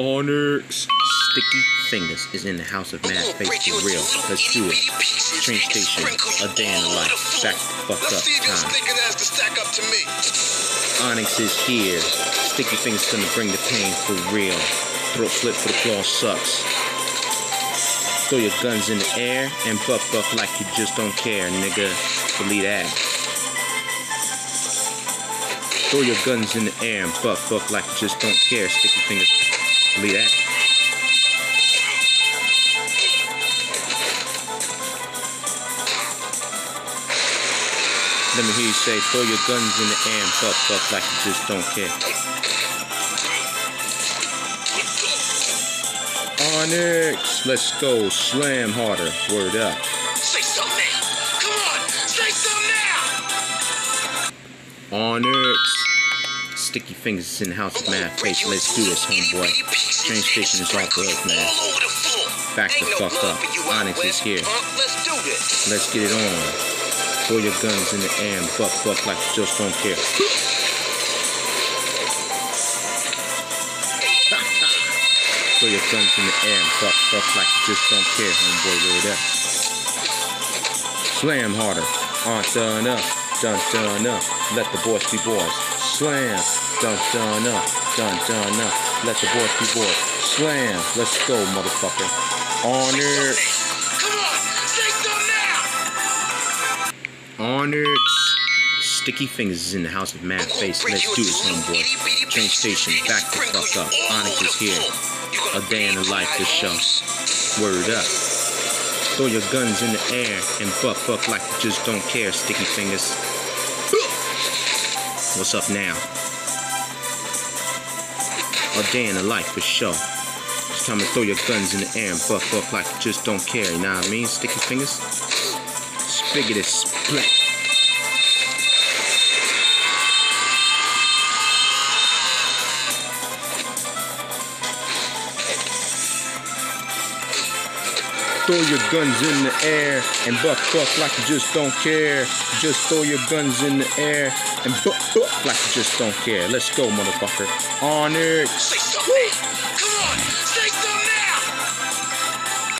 Onyx. Sticky Fingaz is in the house of mad face for real. Let's do it. Train station, a day in the life. Back the fuck up time. Onyx is here. Sticky Fingaz gonna bring the pain for real. Throat slit for the claw sucks. Throw your guns in the air and buck buck like you just don't care, nigga. Believe that. Throw your guns in the air and buck buck like you just don't care, Sticky Fingaz. Believe that. Let me hear you say, throw your guns in the air and fuck, buck like you just don't care. Onyx, let's go, slam harder, word up. Say something. Come on, say something now. Onyx. Sticky Fingaz in the house of mad face. Let's do this, homeboy. Train station is off the hook, man. Back the fuck up. Onyx is here. Let's do this. Let's get it on. Throw your guns in the air and buck buck like you just don't care. Throw your guns in the air and buck buck like you just don't care, homeboy. Word up. Slam harder. Done up. Dun dun up. Let the boys be boys. Slam. Dun dun up. Dun dun up. Let the boys be boys. Slam. Let's go, motherfucker. Honor. Come on, something now. Onyx. Sticky Fingaz is in the house with mad face. Let's do this, homeboy. Train station, back the fuck up. Onyx is here. A day in the life, this show. Word up. Throw your guns in the air and buck buck like you just don't care, Sticky Fingaz. What's up now? A day in the life for sure. It's time to throw your guns in the air and buck up like you just don't care, you know what I mean, Sticky Fingaz? Spigot split. throw your guns in the air and buck buck like you just don't care. Just throw your guns in the air and buck buck like you just don't care. Let's go, motherfucker. On it. Say something. Come on. Say something now.